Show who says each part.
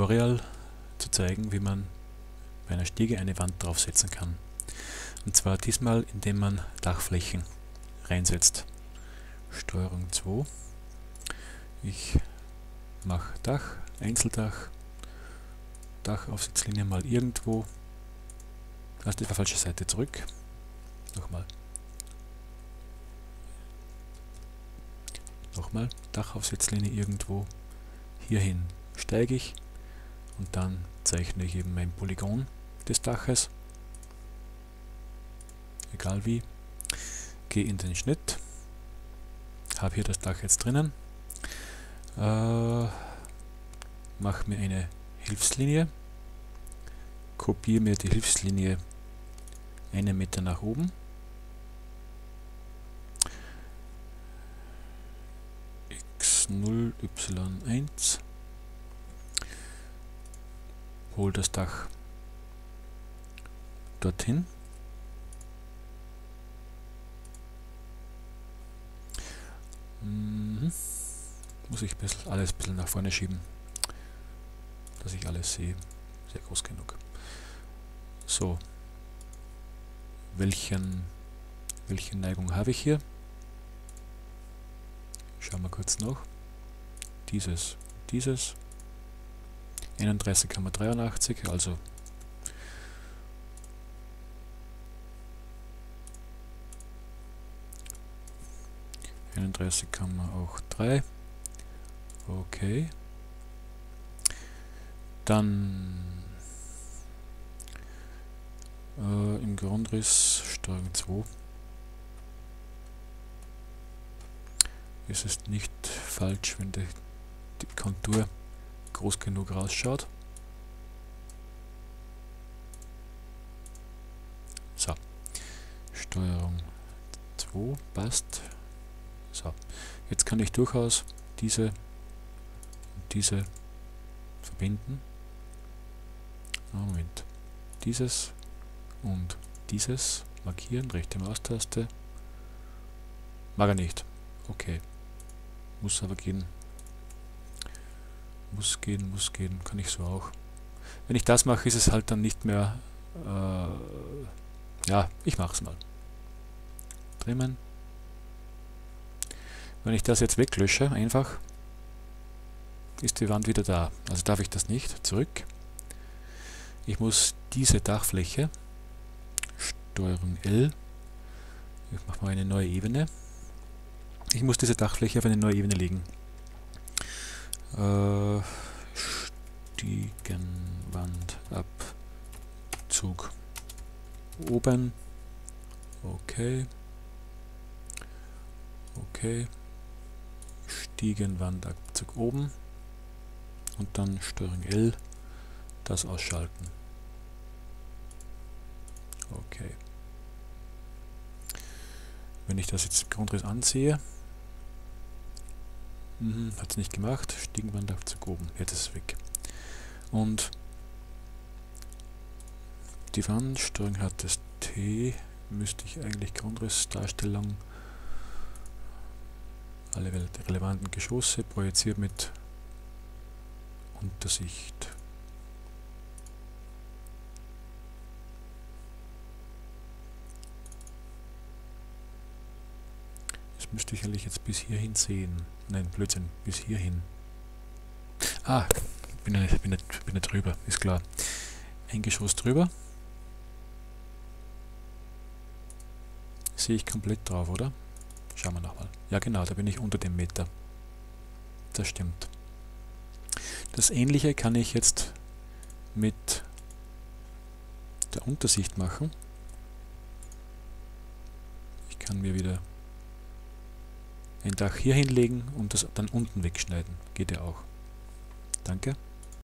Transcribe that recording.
Speaker 1: Tutorial zu zeigen, wie man bei einer Stiege eine Wand draufsetzen kann. Und zwar diesmal, indem man Dachflächen reinsetzt. Steuerung 2. Ich mache Dach, Einzeldach, Dachaufsitzlinie mal irgendwo. Also die falsche Seite zurück. Nochmal. Nochmal, Dachaufsitzlinie irgendwo. Hierhin steige ich und dann zeichne ich eben mein Polygon des Daches. Egal wie. Gehe in den Schnitt. Habe hier das Dach jetzt drinnen. Äh, mache mir eine Hilfslinie. Kopiere mir die Hilfslinie einen Meter nach oben. x0, y1 hol das Dach dorthin. Mhm. Muss ich alles ein bisschen nach vorne schieben, dass ich alles sehe. Sehr groß genug. So. Welchen, welche Neigung habe ich hier? Schauen wir kurz nach. Dieses, dieses 31,83, also einunddreißig Komma auch drei. Okay. Dann äh, im Grundriss Steuerung 2 ist es nicht falsch, wenn die, die Kontur groß genug rausschaut. So, Steuerung 2 passt. So, jetzt kann ich durchaus diese und diese verbinden. Moment, dieses und dieses markieren, rechte Maustaste. Mag er nicht. Okay. Muss aber gehen. Muss gehen, muss gehen, kann ich so auch. Wenn ich das mache, ist es halt dann nicht mehr... Äh, ja, ich mache es mal. Trimmen. Wenn ich das jetzt weglösche, einfach, ist die Wand wieder da. Also darf ich das nicht. Zurück. Ich muss diese Dachfläche, Steuerung L, ich mache mal eine neue Ebene. Ich muss diese Dachfläche auf eine neue Ebene legen. Äh, Stiegenwandabzug oben. Okay. Okay. Stiegenwandabzug oben. Und dann Steuerung L, das ausschalten. Okay. Wenn ich das jetzt im Grundriss ansehe, Mhm, hat es nicht gemacht. Stiegenwandaufzug oben. Jetzt ist es weg. Und die Wandsteuerung hat das T. Müsste ich eigentlich Grundrissdarstellung alle relevanten Geschosse projiziert mit Untersicht. Müsste ich eigentlich jetzt bis hierhin sehen. Nein, Blödsinn, bis hierhin. Ah, bin ja, bin, ja, bin ja drüber, ist klar. Ein Geschoss drüber. Sehe ich komplett drauf, oder? Schauen wir nochmal. Ja genau, da bin ich unter dem Meter. Das stimmt. Das ähnliche kann ich jetzt mit der Untersicht machen. Ich kann mir wieder ein Dach hier hinlegen und das dann unten wegschneiden. Geht ja auch. Danke.